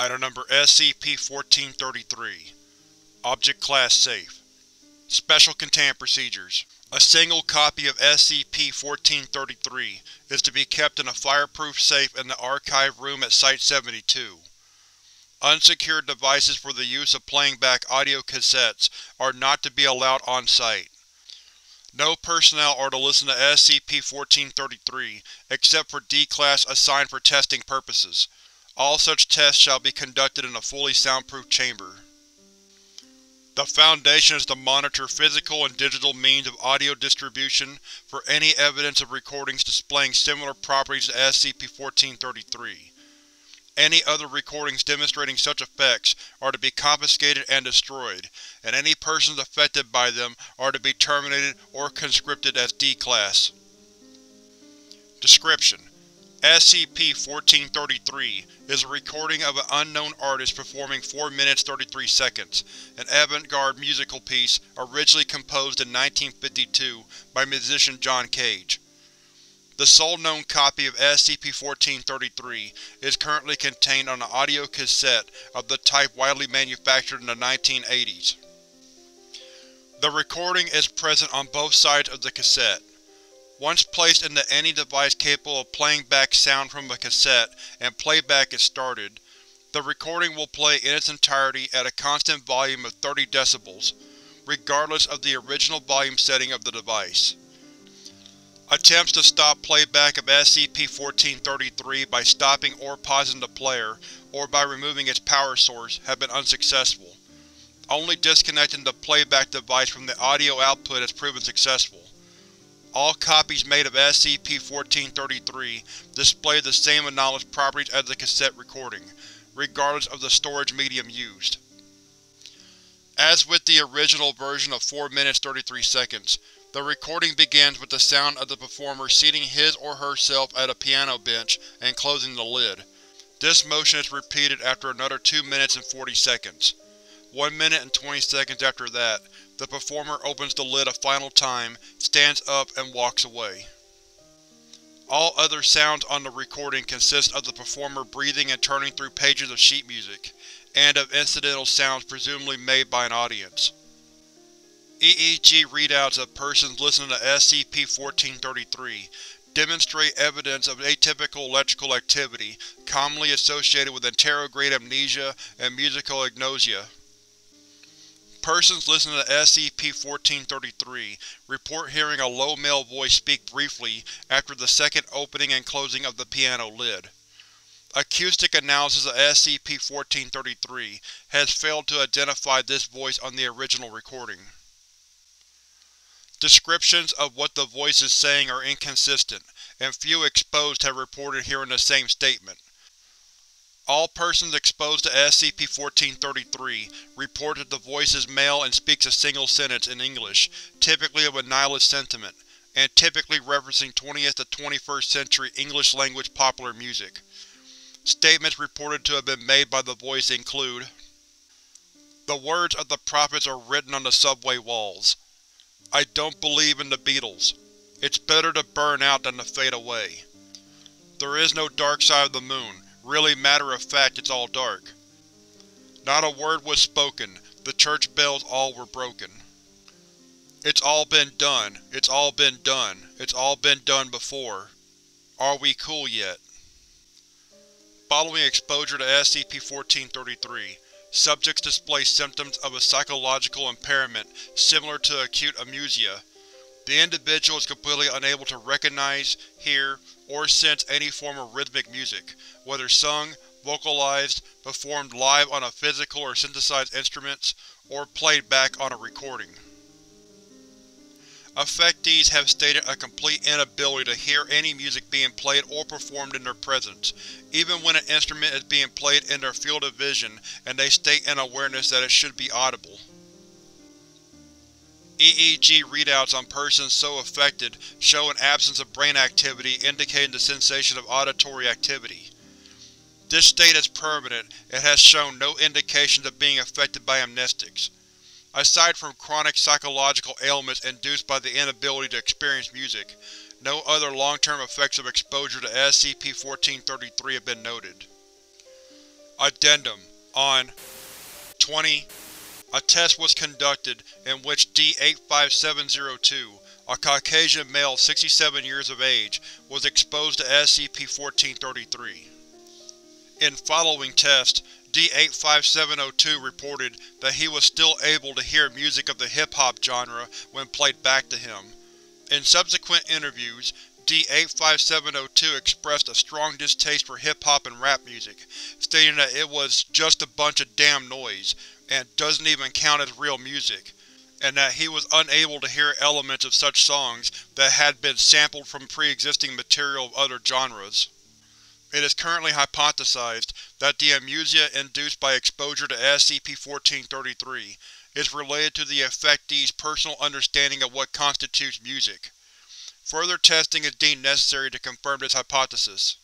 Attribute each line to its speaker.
Speaker 1: Item Number SCP-1433 Object Class Safe Special Containment Procedures A single copy of SCP-1433 is to be kept in a fireproof safe in the Archive Room at Site-72. Unsecured devices for the use of playing back audio cassettes are not to be allowed on-site. No personnel are to listen to SCP-1433 except for D-Class assigned for testing purposes. All such tests shall be conducted in a fully soundproof chamber. The Foundation is to monitor physical and digital means of audio distribution for any evidence of recordings displaying similar properties to SCP-1433. Any other recordings demonstrating such effects are to be confiscated and destroyed, and any persons affected by them are to be terminated or conscripted as D-Class. Description: SCP-1433 is a recording of an unknown artist performing 4 minutes 33 seconds, an avant-garde musical piece originally composed in 1952 by musician John Cage. The sole known copy of SCP-1433 is currently contained on an audio cassette of the type widely manufactured in the 1980s. The recording is present on both sides of the cassette. Once placed into any device capable of playing back sound from a cassette and playback is started, the recording will play in its entirety at a constant volume of 30 decibels, regardless of the original volume setting of the device. Attempts to stop playback of SCP-1433 by stopping or pausing the player, or by removing its power source, have been unsuccessful. Only disconnecting the playback device from the audio output has proven successful. All copies made of SCP-1433 display the same anomalous properties as the cassette recording, regardless of the storage medium used. As with the original version of 4 minutes 33 seconds, the recording begins with the sound of the performer seating his or herself at a piano bench and closing the lid. This motion is repeated after another 2 minutes and 40 seconds. 1 minute and 20 seconds after that, the performer opens the lid a final time, stands up, and walks away. All other sounds on the recording consist of the performer breathing and turning through pages of sheet music, and of incidental sounds presumably made by an audience. EEG readouts of persons listening to SCP-1433 demonstrate evidence of atypical electrical activity commonly associated with anterograde amnesia and musical agnosia. Persons listening to SCP-1433 report hearing a low male voice speak briefly after the second opening and closing of the piano lid. Acoustic analysis of SCP-1433 has failed to identify this voice on the original recording. Descriptions of what the voice is saying are inconsistent, and few exposed have reported hearing the same statement. All persons exposed to SCP-1433 report that the voice is male and speaks a single sentence in English, typically of a nihilist sentiment, and typically referencing 20th to 21st century English-language popular music. Statements reported to have been made by the voice include The words of the prophets are written on the subway walls. I don't believe in the Beatles. It's better to burn out than to fade away. There is no dark side of the moon, really matter of fact it's all dark. Not a word was spoken, the church bells all were broken. It's all been done, it's all been done, it's all been done before. Are we cool yet? Following exposure to SCP-1433, Subjects display symptoms of a psychological impairment similar to acute amusia. The individual is completely unable to recognize, hear, or sense any form of rhythmic music, whether sung, vocalized, performed live on a physical or synthesized instruments, or played back on a recording. Affectees have stated a complete inability to hear any music being played or performed in their presence, even when an instrument is being played in their field of vision and they state an awareness that it should be audible. EEG readouts on persons so affected show an absence of brain activity indicating the sensation of auditory activity. This state is permanent and has shown no indications of being affected by amnestics. Aside from chronic psychological ailments induced by the inability to experience music, no other long-term effects of exposure to SCP-1433 have been noted. Addendum On 20 a test was conducted in which D-85702, a Caucasian male 67 years of age, was exposed to SCP-1433. In following test, D-85702 reported that he was still able to hear music of the hip-hop genre when played back to him. In subsequent interviews, D-85702 expressed a strong distaste for hip-hop and rap music, stating that it was just a bunch of damn noise, and doesn't even count as real music, and that he was unable to hear elements of such songs that had been sampled from pre-existing material of other genres. It is currently hypothesized that the amusia induced by exposure to SCP-1433 is related to the affectee's personal understanding of what constitutes music. Further testing is deemed necessary to confirm this hypothesis.